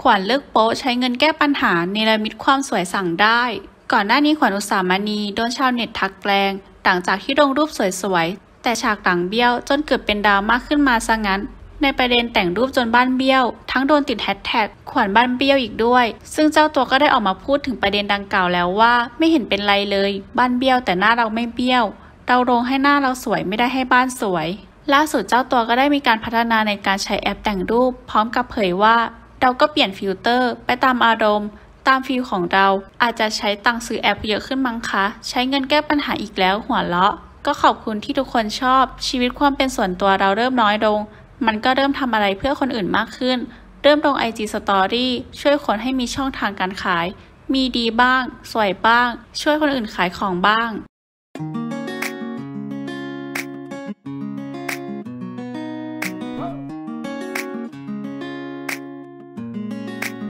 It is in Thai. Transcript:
ขวัญเลือกโป๊ใช้เงินแก้ปัญหาเนรมิตความสวยสั่งได้ ก่อนหน้านี้ขวัญอุสามณีโดนชาวเน็ตทักแกลงหลังจากที่ลงรูปสวยๆ แต่ฉากหลังเบี้ยวจนเกิดเป็นดราม่าขึ้นมาซะงั้น ในประเด็นแต่งรูปจนบ้านเบี้ยว ทั้งโดนติดแฮชแท็กขวัญบ้านเบี้ยวอีกด้วย ซึ่งเจ้าตัวก็ได้ออกมาพูดถึงประเด็นดังกล่าวแล้วว่า ไม่เห็นเป็นไรเลย บ้านเบี้ยวแต่หน้าเราไม่เบี้ยว เราลงให้หน้าเราสวยไม่ได้ให้บ้านสวยล่าสุดเจ้าตัวก็ได้มีการพัฒนาในการใช้แอปแต่งรูป พร้อมกับเผยว่า เราก็เปลี่ยนฟิลเตอร์ไปตามอารมณ์ ตาม feel ของเราอาจจะใช้ตังค์ซื้อแอปเยอะขึ้นมั้งคะ ใช้เงินแก้ปัญหาอีกแล้วหัวเราะ ก็ขอบคุณที่ทุกคนชอบ ชีวิตความเป็นส่วนตัวเราเริ่มน้อยลง มันก็เริ่มทำอะไรเพื่อคนอื่นมากขึ้น เริ่มลง IG Story ช่วยคนให้มีช่องทางการขาย มีดีบ้าง สวยบ้าง ช่วยคนอื่นขายของบ้าง